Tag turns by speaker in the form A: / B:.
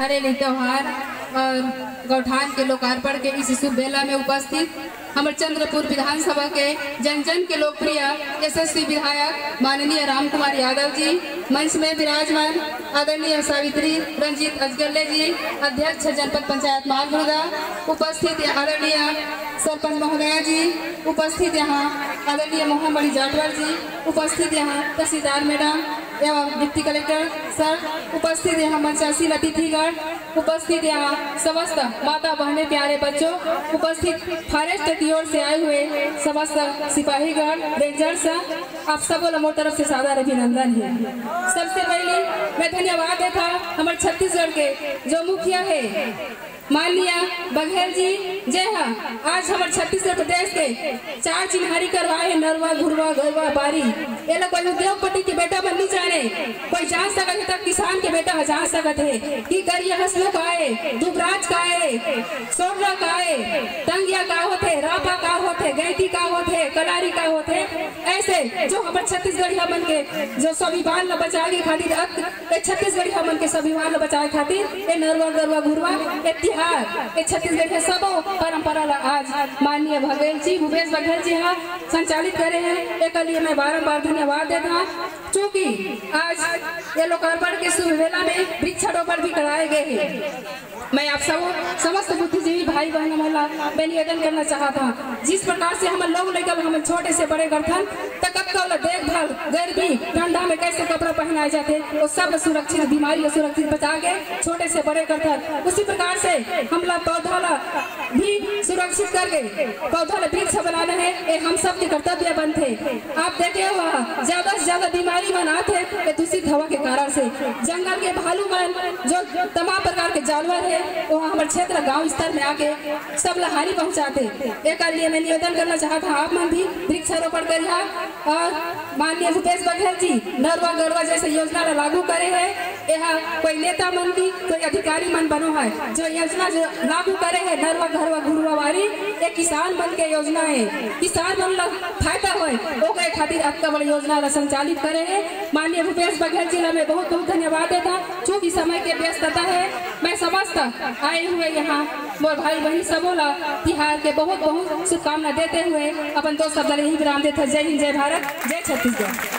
A: हरेली त्यौहार और गौठान के लोकार्पण के इस शुभ मेला में उपस्थित हमर चंद्रपुर विधानसभा के जन जन के लोकप्रिय, यशस्वी विधायक माननीय राम कुमार यादव जी, मंच में विराजमान आदरणीय सावित्री रंजीत अजगल्ले जी, अध्यक्ष जनपद पंचायत मालभुगा उपस्थित आदरणीय सरपंच महोदया जी, उपस्थित यहाँ आदरणीय मोहम्मदी जाटवाल जी, उपस्थित यहाँ तहसीलदार मैडम एवं डिप्टी कलेक्टर सर, उपस्थित यहाँ मंचासीन अतिथिगण, उपस्थित यहाँ समस्त माता बहने, प्यारे बच्चों, उपस्थित फॉरेस्ट की ओर से आए हुए समस्त सिपाहीगण, रेंजर्स, आप सब लोगों तरफ़ से सादर अभिनंदन है। सबसे पहले मैं धन्यवाद देता हमारे छत्तीसगढ़ के जो मुखिया है। माननीय बघेल जी, जय हाँ आज हमारे छत्तीसगढ़ प्रदेश के चार चिन्हारी करवाए, नरवा, घुरवा गरवा बारी। ये लोग कोई उद्योगपति के बेटा बन नहीं जाने कोई जान सकत है किसान के बेटा जान सकत है। कि करिए हसलो का है दुबराज का है सोडरा का है तंगिया का होते रापा का होते गैती का होते ऐसे जो हमारे छत्तीसगढ़िया मन के, जो स्वाभिमान ल बचाए के खातिर अक- ए छत्तीसगढ़िया मन के स्वाभिमान ल बचाए खातिर, ए नरवा, गरवा घुरवा ए तिहार, ए छत्तीसगढ़ के सबो परंपरा ला आज माननीय बघेल जी, भूपेश बघेल जी हाँ संचालित करे हैं। एक लिए मैं बारम्बार धन्यवाद देता हूँ। चूँकि आज ये लोकार्पण के शुभ वेला में वृक्षारोपण भी कराए गए हैं। मैं आप सब समस्त बुद्धिजीवी भाई बहन मला मैं निवेदन करना चाहता जिस प्रकार से हम लोग लेकर हम छोटे से बड़े करथन तक कब का देखभाल गर्मी ठंडा में कैसे कपड़ा पहनाए जाते वो सब सुरक्षित, बीमारी को सुरक्षित बचा के छोटे से बड़े करथन। उसी प्रकार से हम लोग पौधा ला भी सुरक्षित करके, पौधा ला वृक्ष बनाना है ये हम सब के कर्तव्य बन थे आप देखे हुआ ज़्यादा से ज़्यादा बीमारी मन आते दूषित हवा के कारण से। जंगल के भालू मन, जो तमाम प्रकार के जानवर है वो हमारे क्षेत्र, गाँव स्तर में आके सब ला हानि पहुंचाते एक लिए मैं निवेदन करना चाहता हूँ आप मन भी वृक्षारोपण करिए और माननीय भूपेश बघेल जी, नरवा गरवा जैसे योजना ला लागू करे है। यहाँ कोई नेता मन भी कोई अधिकारी मन बनो है। जो योजना जो लागू करे है, नरवा घरवा घुरवा वारी ये किसान मन के योजना है। किसान मन ला फ़ायदा होए ओकरे खातिर आपका बड़ी योजना ला संचालित करे है। माननीय भूपेश बघेल जी ला मैं बहुत बहुत धन्यवाद देता। चूँकि समय के व्यस्तता है मैं समस्त आए हुए यहाँ, मोर भाई बहन सबोला तिहार के बहुत बहुत शुभकामना देते हुए अपन दोस्त सब दल यही विराम देते जय हिंद, जय भारत, जय छत्तीसगढ़।